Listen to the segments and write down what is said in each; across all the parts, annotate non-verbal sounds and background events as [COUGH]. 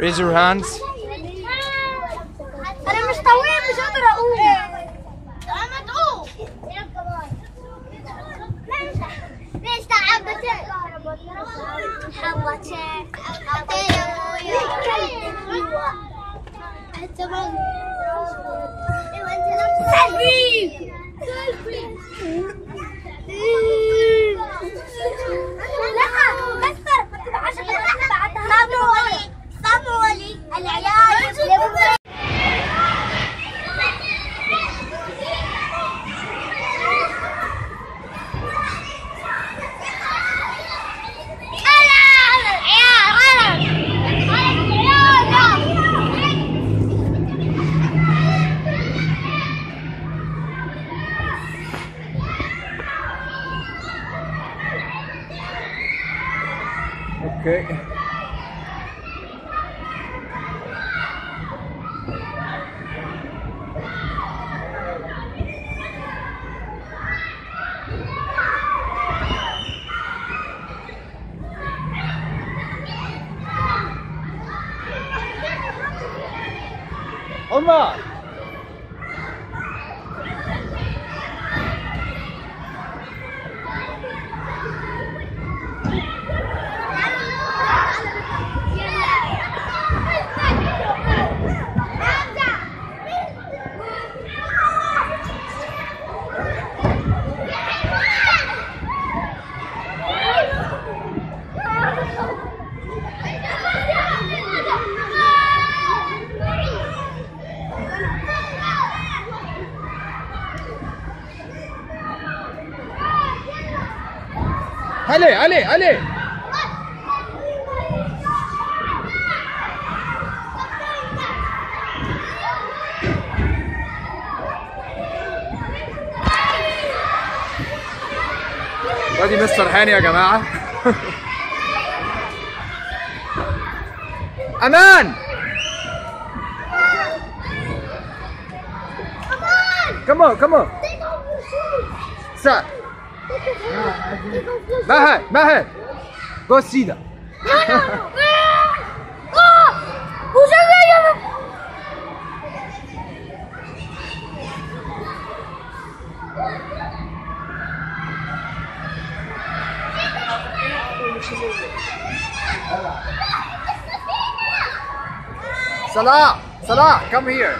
Raise your hands. حوتين سلفي صبروا لي العيال 봐. علي علي علي وادي مستر هاني يا جماعة [LAUGHS] أمان Come on, come on. Stop. Maher, Maher. Go see them. [LAUGHS] Salah, Salah, come here.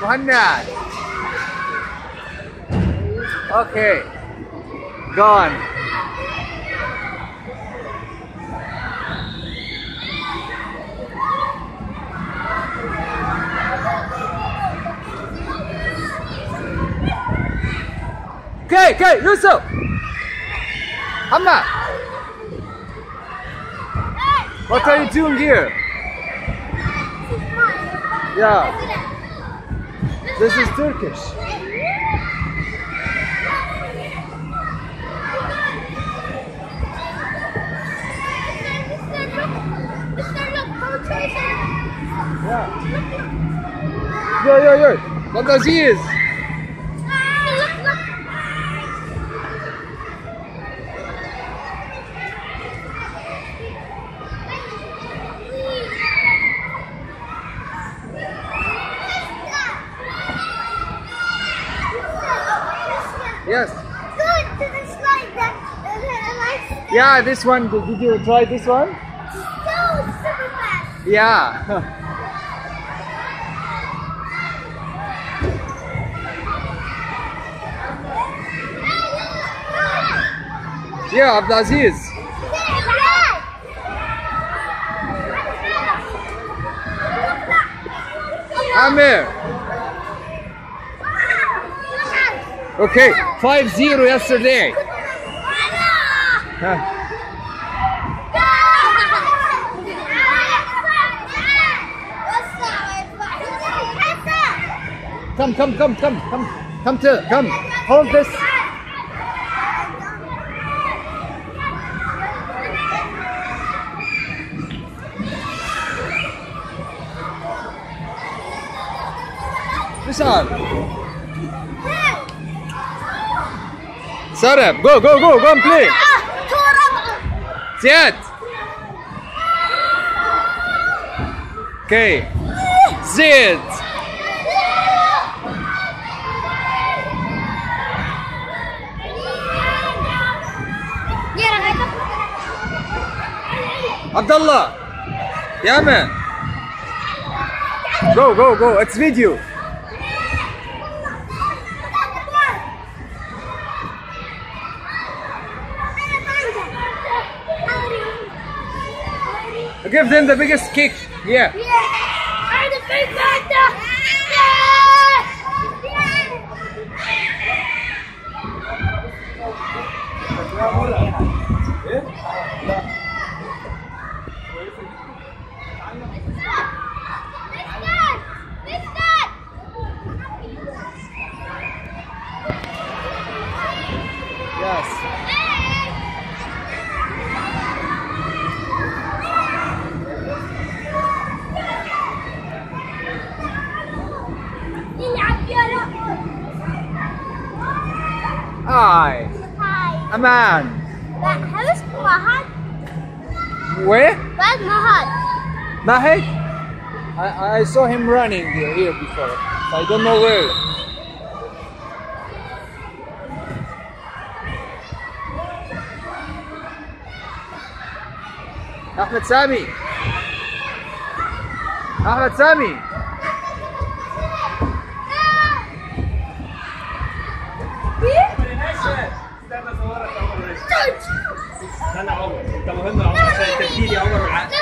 Muhannad. Okay. Gone. Okay, okay, Yusuf. Hamad. What are you doing here? Yeah, this is Turkish. Yeah. Yo, yo, yo. What does he is? Yes. Good, it's like that. Yeah, this one. Did did you try this one? So super fast. Yeah. [LAUGHS] yeah, Abdulaziz. Amir. Okay, 5-0 yesterday. Come, come, come, come, come, come to, come. Hold this. Hassan. Sarab, go, go, go, go and play. Ah, ah, Ziad. Ah. Okay. Ziad. Abdullah. Yeah, man. Go, go, go. It's video. Give them the biggest kick. Yeah. Yes Hi. A man. Who's Where? Where's Mahad? Mahad? I, I saw him running here before. I don't know where. Ahmed Sami. Ahmed Sami. استنى يا عمر انت مهم يا عمر عشان التسجيل يا عمر والعقل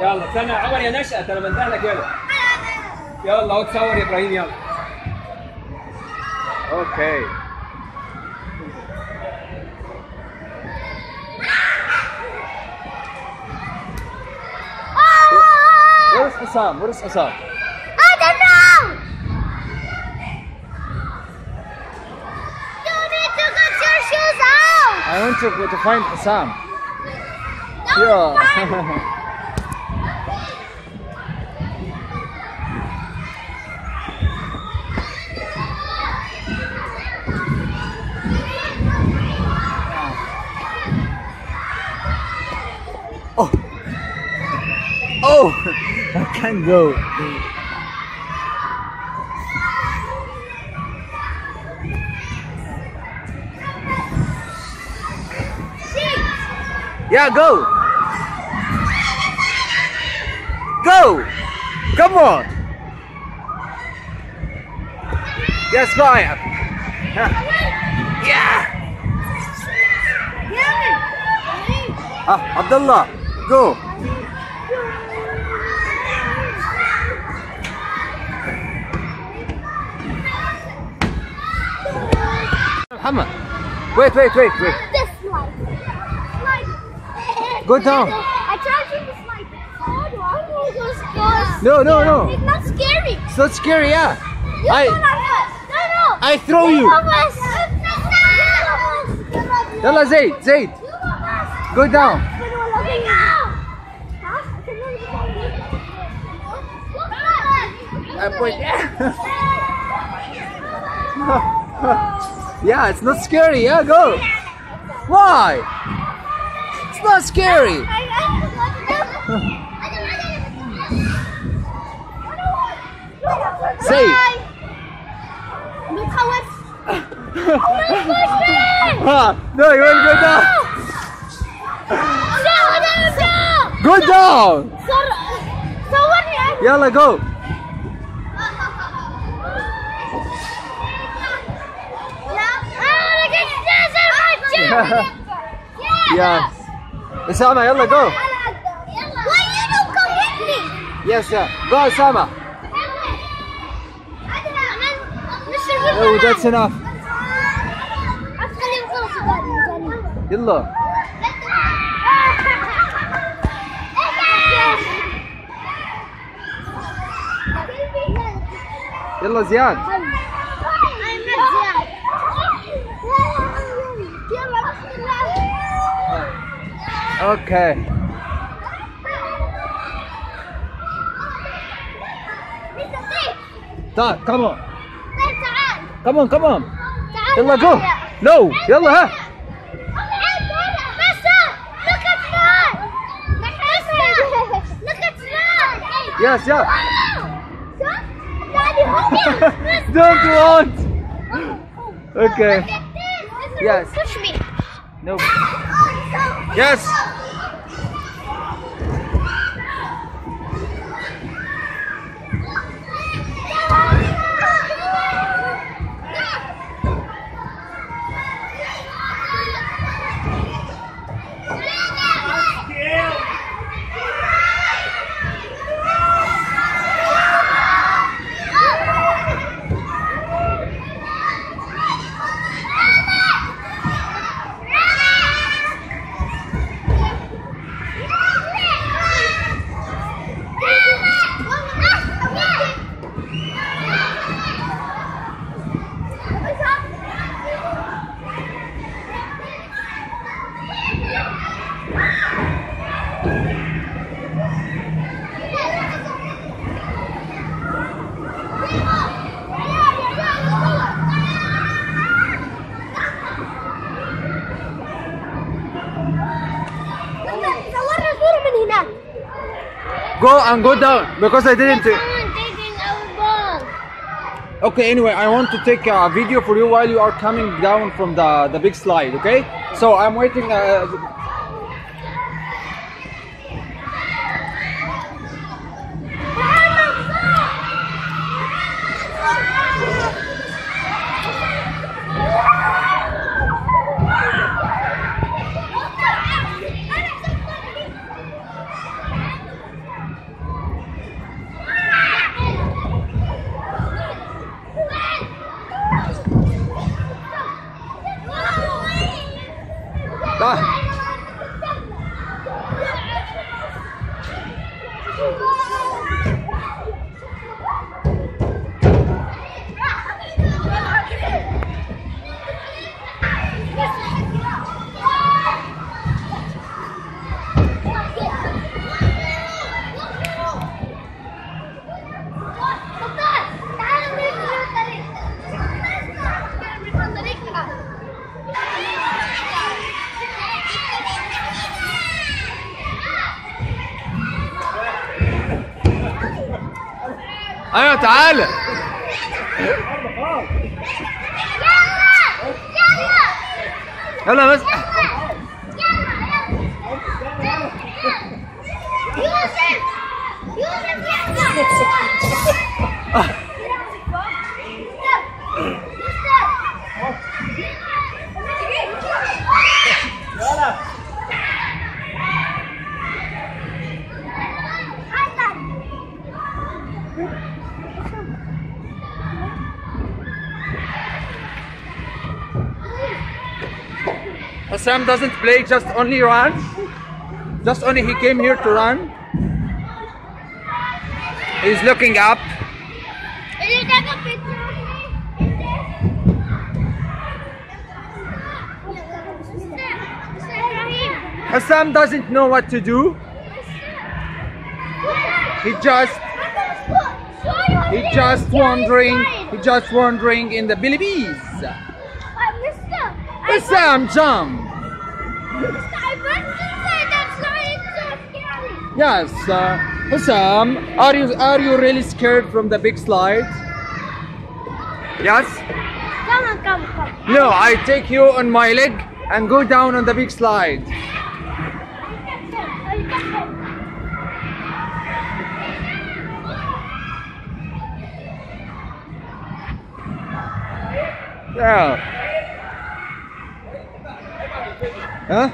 يلا استنى يا عمر يا نشأة أنا بنده لك يلا يلا اهو تصور يا إبراهيم يلا Okay. Where's Hassan? Where's Hassan? I want to, to find Hassan. Don't Yeah. [LAUGHS] oh. Oh, [LAUGHS] I can't go. Yeah, go. Go. Come on. Yes, go. Ayab. Yeah. Ah, Abdullah, go. Muhammad. Wait, wait, wait, wait. This slide. Slide. Go down. I tried to slide. How do I know those scars? No, no, no. It's not scary. It's not scary, yeah. You I- don't have us. No, no. I throw you. Yalla, Zaid, Zaid. Go down. I point. [LAUGHS] yeah, it's not scary. Yeah, go. Why? not scary. [LAUGHS] Say. Look how it's. [LAUGHS] oh my gosh, No, you want to go down. Go down. So, so what? Yalla, go. yeah. [LAUGHS] yeah. اسامه يلا جو يس جو اسامه Oh, that's enough. يلا يلا زياد Okay. Dad, come on. Come on, come on. Yalla, go. No, yalla, ها. Yes, yeah. [LAUGHS] Don't want. Okay. Yes. Push me. No. [LAUGHS] Oh, yes go and go down because I didn't Someone taking our ball. okay anyway I want to take a video for you while you are coming down from the the big slide okay so I'm waiting uh, أيوه تعالى. يلا بس. Sam doesn't play just only run. Just only he came here to run. He's looking up. Will you take a picture of me? Hassam doesn't know what to do. He just he just wandering he just wandering in the billy Bilibis Hassam jump yes uh, Hassam are you are you really scared from the big slide? Yes. Come on, come, come. no I take you on my leg and go down on the big slide. Yeah huh